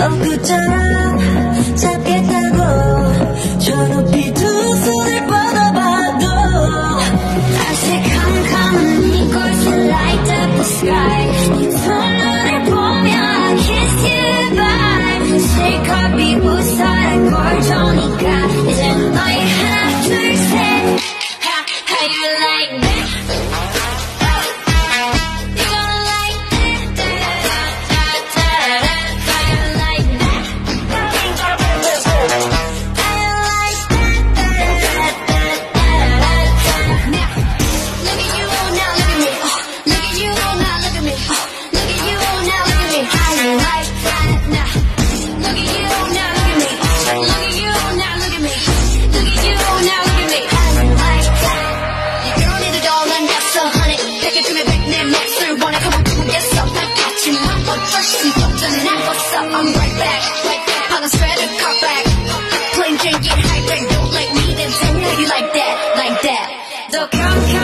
of good times.